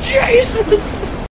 Jesus!